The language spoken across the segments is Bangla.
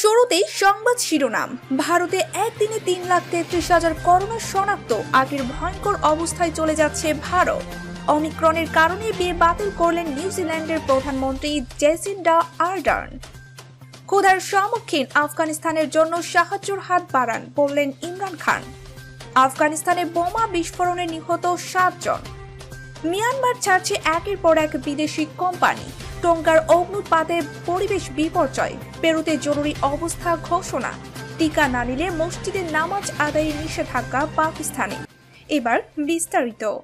শুরুতেই সংবাদ শিরোনাম। ভারতে একদিনে তিন লাখ তেত্রিশ হাজার করোনা শনাক্ত, আগের ভয়ঙ্কর অবস্থায় চলে যাচ্ছে ভারত। অমিক্রণের কারণে বিয়ে বাতিল করলেন নিউজিল্যান্ডের প্রধানমন্ত্রী জেসিন্ডা আর্ডার্ন। ক্ষুধার সম্মুখীন আফগানিস্তানের জন্য সাহায্যের হাত বাড়ান বললেন ইমরান খান। আফগানিস্তানে বোমা বিস্ফোরণে নিহত সাতজন। মিয়ানমার ছাড়ছে একের পর এক বিদেশি কোম্পানি। টঙ্কার অগ্নুৎপাতে পরিবেশ বিপর্যয়, পেরুতে জরুরি অবস্থা ঘোষণা। টিকা না নিলে মসজিদে নামাজ আদায়ের নিষেধাজ্ঞা পাকিস্তানে। এবার বিস্তারিত।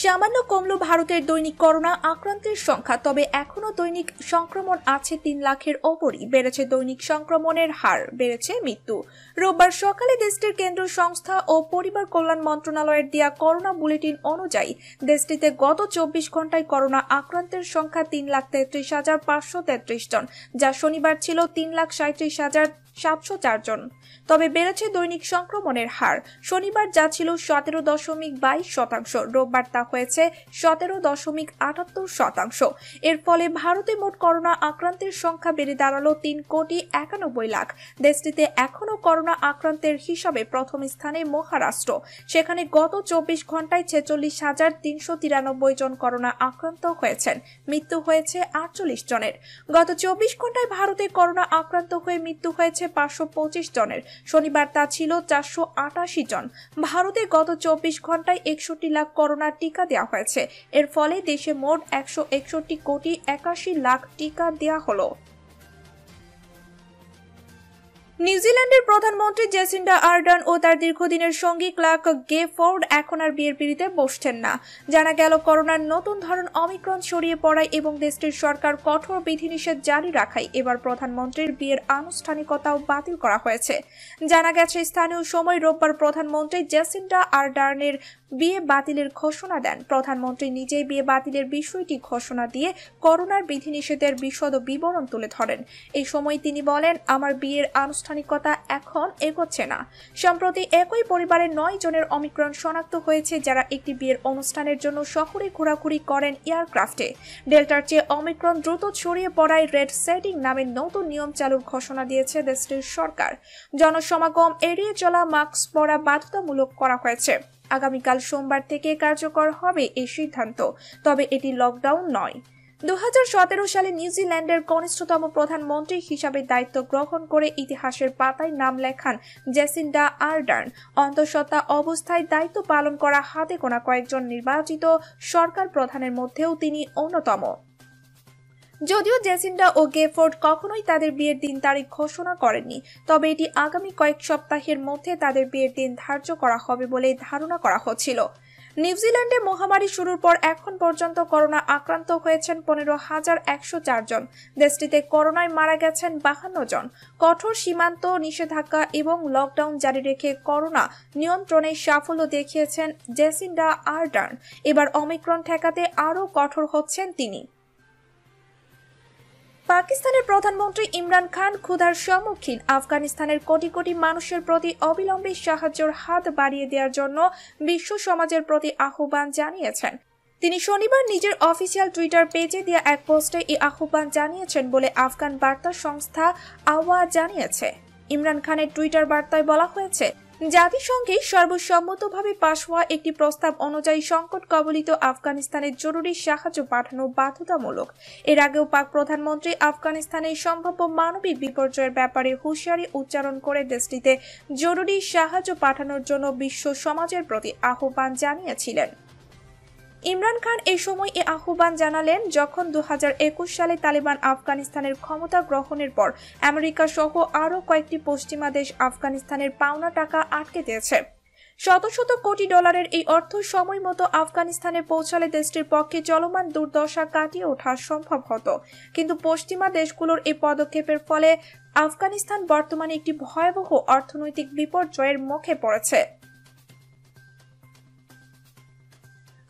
সামান্য কমল ভারতের দৈনিক করোনা আক্রান্তের সংখ্যা, তবে এখনও দৈনিক সংক্রমণ আছে তিন লাখের ওপরই। বেড়েছে দৈনিক সংক্রমণের হার, বেড়েছে মৃত্যু। রোববার সকালে দেশটির কেন্দ্র সংস্থা ও পরিবার কল্যাণ মন্ত্রণালয়ের দেয়া করোনা বুলেটিন অনুযায়ী দেশটিতে গত চব্বিশ ঘন্টায় করোনা আক্রান্তের সংখ্যা তিন লাখ তেত্রিশ হাজার পাঁচশো তেত্রিশ জন, যা শনিবার ছিল তিন লাখ সাঁত্রিশ হাজার সাতশো চার জন। তবে বেড়েছে দৈনিক সংক্রমণের হার। শনিবার যা ছিল সতেরো দশমিক বাইশ শতাংশ, রোববার তা হয়েছে সতেরো দশমিক আটাত্তর শতাংশ। এর ফলে ভারতে মোট করোনা আক্রান্তের সংখ্যা বেড়ে দাঁড়াল তিন কোটি একানব্বই লাখ। দেশটিতে এখনও করোনা আক্রান্তের হিসাবে প্রথম স্থানে মহারাষ্ট্র। সেখানে গত চব্বিশ ঘন্টায় ছেচল্লিশ হাজার তিনশো তিরানব্বই জন করোনা আক্রান্ত হয়েছেন। মৃত্যু হয়েছে আটচল্লিশ জনের। গত চব্বিশ ঘন্টায় ভারতে করোনা আক্রান্ত হয়ে মৃত্যু হয়েছে হয়েছে পাঁচশো পঁচিশ জনের। শনিবার তা ছিল চারশো আটাশি জন। ভারতে গত চব্বিশ ঘন্টায় একষট্টি লাখ করোনা টিকা দেওয়া হয়েছে। এর ফলে দেশে মোট একশো একষট্টি কোটি একাশি লাখ টিকা দেওয়া হলো। নিউজিল্যান্ডের প্রধানমন্ত্রী জেসিন্ডা আর্ডান ও তার দীর্ঘদিনের সঙ্গী ক্লার্ক গে ফোর্ড এখন আর বিয়ের পিড়িতে বসছেন না। জানা গেল, করোনার নতুন ধরন অমিক্রণ ছড়িয়ে পড়ায় এবং দেশটির সরকার কঠোর বিধিনিষেধ জারি রাখায় এবার প্রধানমন্ত্রীর বিয়ের আনুষ্ঠানিকতাও বাতিল করা হয়েছে। জানা গেছে, স্থানীয় সময় রোববার প্রধানমন্ত্রী জেসিন্ডা আর্ডার্নের বিয়ে বাতিলের ঘোষণা দেন। প্রধানমন্ত্রী নিজেই বিয়ে বাতিলের বিষয়টি ঘোষণা দিয়ে করোনার বিধিনিষেধের বিশদ বিবরণ তুলে ধরেন। এই সময় তিনি বলেন, আমার বিয়ের আনুষ্ঠানিকতা এখন এগোচ্ছে না। সম্প্রতি একই পরিবারের নয় জনের অমিক্রণ শনাক্ত হয়েছে, যারা একটি বিয়ের অনুষ্ঠানের জন্য শহরে ঘোরাঘুরি করেন এয়ারক্রাফটে। ডেল্টার চেয়ে অমিক্রণ দ্রুত ছড়িয়ে পড়ায় রেড সেটিং নামে নতুন নিয়ম চালুর ঘোষণা দিয়েছে দেশটির সরকার। জনসমাগম এড়িয়ে চলা মাস্ক পরা বাধ্যতামূলক করা হয়েছে। আগামীকাল সোমবার থেকে কার্যকর হবে এই সিদ্ধান্ত, তবে এটি লকডাউন নয়। দু সালে নিউজিল্যান্ডের কনিষ্ঠতম প্রধানমন্ত্রী হিসাবে দায়িত্ব গ্রহণ করে ইতিহাসের পাতায় নাম লেখান জেসিন্ডা আর্ডার্ন। অন্তঃসত্ত্বা অবস্থায় দায়িত্ব পালন করা হাতে গোনা কয়েকজন নির্বাচিত সরকার প্রধানের মধ্যেও তিনি অন্যতম। যদিও জেসিন্ডা ও গেফোর্ড কখনোই তাদের বিয়ের দিন তারিখ ঘোষণা করেননি, তবে এটি আগামী কয়েক সপ্তাহের মধ্যে তাদের বিয়ের দিন ধার্য করা হবে বলে ধারণা করা হচ্ছিল। নিউজিল্যান্ডে মহামারী শুরুর পর এখন পর্যন্ত করোনা আক্রান্ত হয়েছেন পনেরো হাজার একশো জন। দেশটিতে করোনায় মারা গেছেন বাহান্ন জন। কঠোর সীমান্ত, নিষেধাজ্ঞা এবং লকডাউন জারি রেখে করোনা নিয়ন্ত্রণে সাফল্য দেখিয়েছেন জেসিন্ডা আর্ডার্ন। এবার অমিক্রণ ঠেকাতে আরও কঠোর হচ্ছেন তিনি। পাকিস্তানের প্রধানমন্ত্রী ইমরান খান ক্ষুধার সম্মুখীন। আফগানিস্তানের কোটি কোটি মানুষের প্রতি অবিলম্বে সাহায্যের হাত বাড়িয়ে দেওয়ার জন্য বিশ্ব সমাজের প্রতি আহ্বান জানিয়েছেন। তিনি শনিবার নিজের অফিসিয়াল টুইটার পেজে দেওয়া এক পোস্টে এই আহ্বান জানিয়েছেন বলে আফগান বার্তা সংস্থা আওয়া জানিয়েছে। ইমরান খানের টুইটার বার্তায় বলা হয়েছে জাতিসংঘে সর্বসম্মতভাবে পাশ হওয়া একটি প্রস্তাব অনুযায়ী সংকট কবলিত আফগানিস্তানের জরুরি সাহায্য পাঠানো বাধ্যতামূলক। এর আগেও পাক প্রধানমন্ত্রী আফগানিস্তানের সম্ভাব্য মানবিক বিপর্যয়ের ব্যাপারে হুঁশিয়ারি উচ্চারণ করে দেশটিতে জরুরি সাহায্য পাঠানোর জন্য বিশ্ব সমাজের প্রতি আহ্বান জানিয়েছিলেন। ইমরান খান এই সময় এ আহ্বান জানালেন, যখন দু হাজার একুশ সালে তালিবান আফগানিস্তানের ক্ষমতা গ্রহণের পর আমেরিকা সহ আরও কয়েকটি পশ্চিমা দেশ আফগানিস্তানের পাওনা টাকা আটকে দিয়েছে। শত শত কোটি ডলারের এই অর্থ সময় মতো আফগানিস্তানে পৌঁছালে দেশটির পক্ষে চলমান দুর্দশা কাটিয়ে ওঠা সম্ভব হতো। কিন্তু পশ্চিমা দেশগুলোর এই পদক্ষেপের ফলে আফগানিস্তান বর্তমানে একটি ভয়াবহ অর্থনৈতিক বিপর্যয়ের মুখে পড়েছে।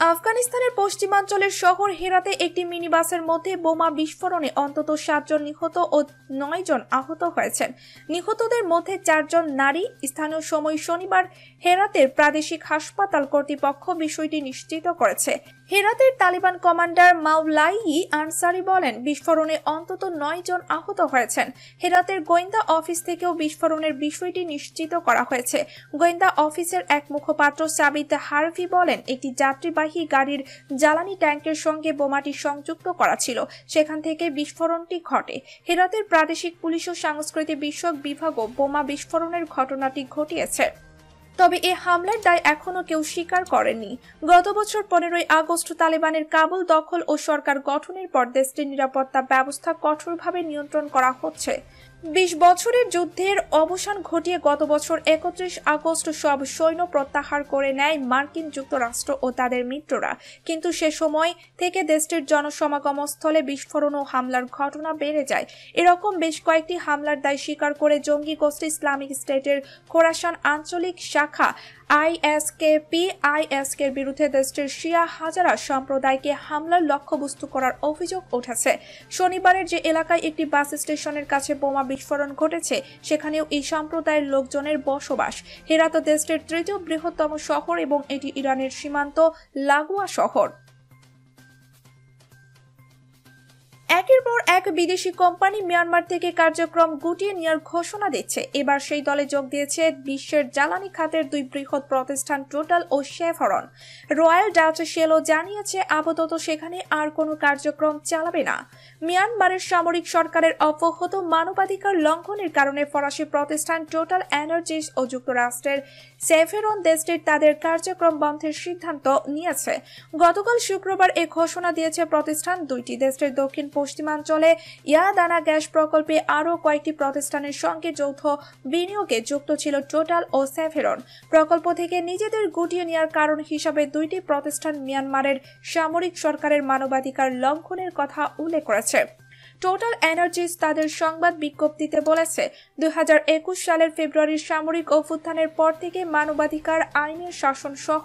আফগানিস্তানের পশ্চিমাঞ্চলের শহর হেরাতে একটি মিনিবাসের মধ্যে বোমা বিস্ফোরণে অন্তত সাতজন নিহত ও নয় জন আহত হয়েছেন। নিহতদের মধ্যে চারজন নারী। স্থানীয় সময় শনিবার হেরাতের প্রাদেশিক হাসপাতাল কর্তৃপক্ষ বিষয়টি নিশ্চিত করেছে। হেরাতের তালিবান কমান্ডার মাওলাই আনসারি বলেন, বিস্ফোরণে অন্তত নয় জন আহত হয়েছেন। হেরাতের গোয়েন্দা অফিস থেকেও বিস্ফোরণের বিষয়টি নিশ্চিত করা হয়েছে। গোয়েন্দা অফিসের এক মুখপাত্র সাবিত হারভি বলেন, একটি যাত্রীবাহী গাড়ির জ্বালানি ট্যাঙ্কের সঙ্গে বোমাটি সংযুক্ত করা ছিল। সেখান থেকে বিস্ফোরণটি ঘটে। হেরাতের প্রাদেশিক পুলিশ ও সাংস্কৃতিক বিষয়ক বিভাগও বোমা বিস্ফোরণের ঘটনাটি ঘটিয়েছে। তবে এ হামলার দায় এখনও কেউ স্বীকার করেনি। গত বছর পনেরোই আগস্ট তালেবানের কাবুল দখল ও সরকার গঠনের পর দেশটির নিরাপত্তা ব্যবস্থা কঠোরভাবে নিয়ন্ত্রণ করা হচ্ছে। বিশ বছরের যুদ্ধের অবসান ঘটিয়ে গত বছর একত্রিশ আগস্ট সব সৈন্য প্রত্যাহার করে নেয় মার্কিন যুক্তরাষ্ট্র ও তাদের মিত্ররা। কিন্তু সে সময় থেকে দেশটির জনসমাগম স্থলে বিস্ফোরণ ও হামলার ঘটনা বেড়ে যায়। এরকম বেশ কয়েকটি হামলার দায় স্বীকার করে জঙ্গি গোষ্ঠী ইসলামিক স্টেটের খোরাসান আঞ্চলিক শাখা আইএসকেপি, আইএসকের বিরুদ্ধে দেশটির শিয়া হাজারা সম্প্রদায়কে হামলার লক্ষ্যবস্তু করার অভিযোগ উঠেছে। শনিবারের যে এলাকায় একটি বাস স্টেশনের কাছে বোমা বিস্ফোরণ ঘটেছে, সেখানেও এই সম্প্রদায়ের লোকজনের বসবাস। হেরাত দেশটির তৃতীয় বৃহত্তম শহর এবং এটি ইরানের সীমান্ত লাগোয়া শহর। একের পর এক বিদেশি কোম্পানি মিয়ানমার থেকে কার্যক্রম গুটিয়ে নেওয়ার ঘোষণা দিচ্ছে। এবার সেই দলে যোগ দিয়েছে বিশ্বের জ্বালানি খাতের দুই বৃহৎ প্রতিষ্ঠান টোটাল ও শেফরন। রয়্যাল ডাচ শেলও জানিয়েছে, আপাতত সেখানে আর কোনো কার্যক্রম চালাবে না। মিয়ানমারের সামরিক সরকারের অব্যাহত মানবাধিকার লঙ্ঘনের কারণে ফরাসি প্রতিষ্ঠান টোটাল এনার্জিস ও যুক্তরাষ্ট্রের সেফেরন দেশটির তাদের কার্যক্রম বন্ধের সিদ্ধান্ত নিয়েছে। গতকাল শুক্রবার এ ঘোষণা দিয়েছে প্রতিষ্ঠান দুইটি, দেশটির দক্ষিণ পশ্চিমাঞ্চলে ইয়াদানা গ্যাস প্রকল্পে আরও কয়েকটি প্রতিষ্ঠানের সঙ্গে যৌথ বিনিয়োগে যুক্ত ছিল টোটাল ও স্যাফেরন প্রকল্প থেকে নিজেদের গুটিয়ে নেওয়ার কারণ হিসাবে দুইটি প্রতিষ্ঠান মিয়ানমারের সামরিক সরকারের মানবাধিকার লঙ্ঘনের কথা উল্লেখ করেছে। টোটাল এনার্জিস তাদের সংবাদ বিজ্ঞপ্তিতে বলেছে দুই হাজার একুশ সালের ফেব্রুয়ারির সামরিক অভ্যুত্থানের পর থেকে মানবাধিকার আইনের শাসন সহ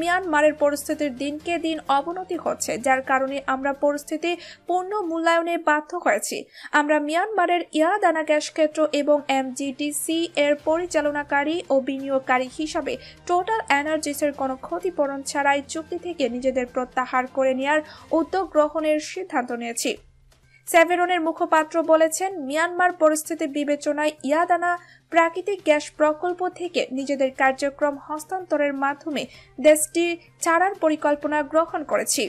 মিয়ানমারের পরিস্থিতির দিনকে দিন অবনতি হচ্ছে যার কারণে আমরা পরিস্থিতি পূর্ণ মূল্যায়নে বাধ্য হয়েছি। আমরা মিয়ানমারের ইয়াদানা গ্যাস ক্ষেত্র এবং এমজিটিসি এর পরিচালনাকারী ও বিনিয়োগকারী হিসাবে টোটাল এনার্জিসের কোনো ক্ষতিপূরণ ছাড়াই চুক্তি থেকে নিজেদের প্রত্যাহার করে নেওয়ার উদ্যোগ গ্রহণের সিদ্ধান্ত নিয়েছি। সেভেরনের মুখপাত্র বলেছেন, মিয়ানমার পরিস্থিতি বিবেচনায় ইয়াদানা প্রাকৃতিক গ্যাস প্রকল্প থেকে নিজেদের কার্যক্রম হস্তান্তরের মাধ্যমে দেশটি ছাড়ার পরিকল্পনা গ্রহণ করেছি।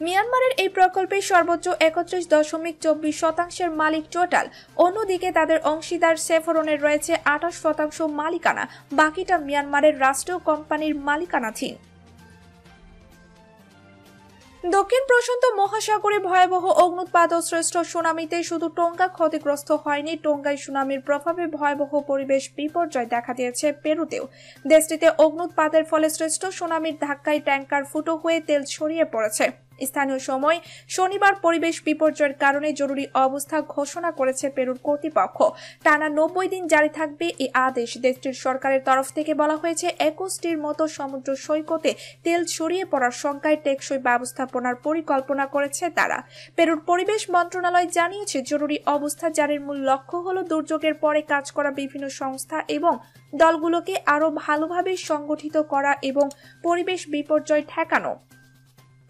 মিয়ানমারের এই প্রকল্পে সর্বোচ্চ একত্রিশ দশমিক চব্বিশ শতাংশের মালিক টোটাল, অন্যদিকে তাদের অংশীদার সেফরনের রয়েছে আঠাশ শতাংশ মালিকানা, বাকিটা মিয়ানমারের রাষ্ট্রীয় কোম্পানির মালিকানাধীন। দক্ষিণ প্রশান্ত মহাসাগরে ভয়াবহ অগ্নুৎপাত শ্রেষ্ঠ সুনামিতে শুধু টোঙ্গা ক্ষতিগ্রস্ত হয়নি, টোঙ্গায় সুনামির প্রভাবে ভয়াবহ পরিবেশ বিপর্যয় দেখা দিয়েছে পেরুতেও। দেশটিতে অগ্নুৎপাতের ফলে শ্রেষ্ঠ সুনামির ধাক্কায় ট্যাঙ্কার ফুটো হয়ে তেল ছড়িয়ে পড়েছে। স্থানীয় সময় শনিবার পরিবেশ বিপর্যয়ের কারণে জরুরি অবস্থা ঘোষণা করেছে পেরুর কর্তৃপক্ষ। টানা নব্বই দিন জারি থাকবে এই আদেশ। দেশটির সরকারের তরফ থেকে বলা হয়েছে, একুশটির মতো সমুদ্র সৈকতে তেল ছড়িয়ে পড়ার সংখ্যায় টেকসই ব্যবস্থাপনার পরিকল্পনা করেছে তারা। পেরুর পরিবেশ মন্ত্রণালয় জানিয়েছে, জরুরি অবস্থা জারির মূল লক্ষ্য হল দুর্যোগের পরে কাজ করা বিভিন্ন সংস্থা এবং দলগুলোকে আরও ভালোভাবে সংগঠিত করা এবং পরিবেশ বিপর্যয় ঠেকানো।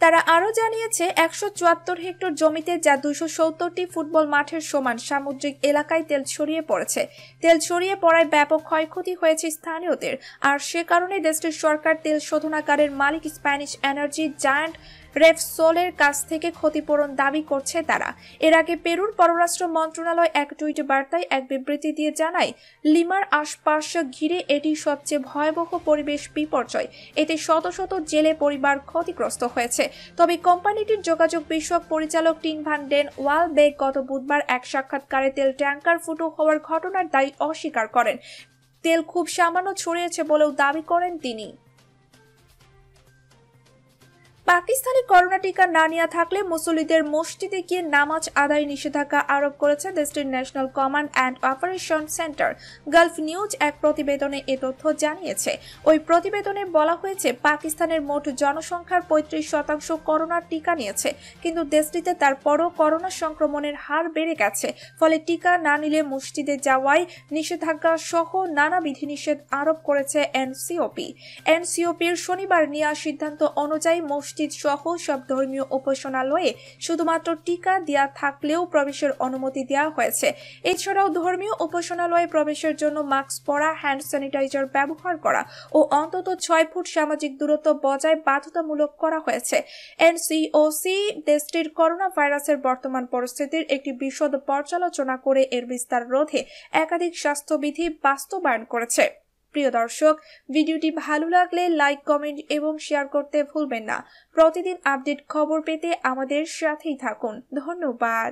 তারা আরও জানিয়েছে, একশো চুয়াত্তর হেক্টর জমিতে যা দুশো সত্তরটি ফুটবল মাঠের সমান সামুদ্রিক এলাকায় তেল ছড়িয়ে পড়েছে। তেল ছড়িয়ে পড়ায় ব্যাপক ক্ষয়ক্ষতি হয়েছে স্থানীয়দের। আর সে কারণে দেশটির সরকার তেল শোধনাগারের মালিক স্প্যানিশ এনার্জি জায়ান্ট রেফসোলের কাছ থেকে ক্ষতিপূরণ দাবি করছে তারা। এর আগে পেরুর পররাষ্ট্র মন্ত্রণালয় এক টুইট বার্তায় এক বিবৃতি দিয়ে জানায়, লিমার আশপাশ ঘিরে এটি সবচেয়ে ভয়াবহ পরিবেশ বিপর্যয়। এতে শত শত জেলে পরিবার ক্ষতিগ্রস্ত হয়েছে। তবে কোম্পানিটির যোগাযোগ বিষয়ক পরিচালক টিন ভান ডেন ওয়াল বেগ গত বুধবার এক সাক্ষাৎকারে তেল ট্যাঙ্কার ফুটো হওয়ার ঘটনার দায়ী অস্বীকার করেন। তেল খুব সামান্য ছড়িয়েছে বলেও দাবি করেন তিনি। পাকিস্তানে করোনা টিকা না নেওয়া থাকলে মুসল্লিদের মসজিদে গিয়ে নামাজ আদায় নিষেধাজ্ঞা আরোপ করেছে দেশটির national command and operation centre. Gulf News এক প্রতিবেদনে এ তথ্য জানিয়েছে। ওই প্রতিবেদনে বলা হয়েছে, পাকিস্তানের মোট জনসংখ্যার পঁয়ত্রিশ শতাংশ করোনার টিকা নিয়েছে, কিন্তু দেশটিতে তারপরও করোনা সংক্রমণের হার বেড়ে গেছে। ফলে টিকা না নিলে মসজিদে যাওয়ায় নিষেধাজ্ঞা সহ নানা বিধিনিষেধ আরোপ করেছে এনসিওপি। এনসিওপির শনিবার নেওয়া সিদ্ধান্ত অনুযায়ী মসজিদ মসজিদ সহ সব ধর্মীয় উপাসনালয়ে শুধুমাত্র টিকা দেওয়া থাকলেও প্রবেশের অনুমতি দেওয়া হয়েছে। এছাড়াও ধর্মীয় উপাসনালয়ে প্রবেশের জন্য মাস্ক পরা হ্যান্ড স্যানিটাইজার ব্যবহার করা ও অন্তত ছয় ফুট সামাজিক দূরত্ব বজায় বাধ্যতামূলক করা হয়েছে। এনসিওসি দেশটির করোনা ভাইরাসের বর্তমান পরিস্থিতির একটি বিশদ পর্যালোচনা করে এর বিস্তার রোধে একাধিক স্বাস্থ্যবিধি বাস্তবায়ন করেছে। প্রিয় দর্শক, ভিডিওটি ভালো লাগলে লাইক কমেন্ট এবং শেয়ার করতে ভুলবেন না। প্রতিদিন আপডেট খবর পেতে আমাদের সাথেই থাকুন। ধন্যবাদ।